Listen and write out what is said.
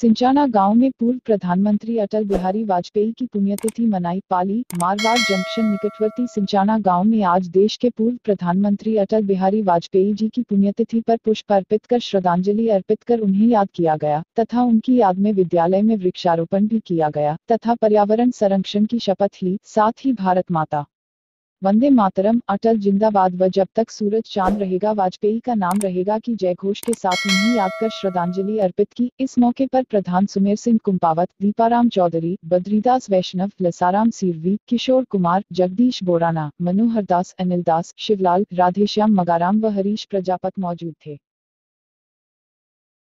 सिंचाना गाँव में पूर्व प्रधानमंत्री अटल बिहारी वाजपेयी की पुण्यतिथि मनाई पाली, मारवाड़ जंक्शन निकटवर्ती सिंचाना गाँव में आज देश के पूर्व प्रधानमंत्री अटल बिहारी वाजपेयी जी की पुण्यतिथि पर पुष्प अर्पित कर श्रद्धांजलि अर्पित कर उन्हें याद किया गया, तथा उनकी याद में विद्यालय में वृक्षारोपण भी किया गया, तथा पर्यावरण संरक्षण की शपथ ली, साथ ही भारत माता। वंदे मातरम, अटल जिंदाबाद व जब तक सूरज चाँद रहेगा, वाजपेयी का नाम रहेगा की जय घोष के साथ उन्हें याद कर श्रद्धांजलि अर्पित की। इस मौके पर प्रधान सुमेर सिंह कुंपावत, दीपाराम चौधरी, बद्रीदास वैष्णव, लसाराम सीरवी, किशोर कुमार, जगदीश बोराना मनोहर दास अनिल दास, शिवलाल, राधेश्याम मगाराम व हरीश प्रजापत मौजूद थे।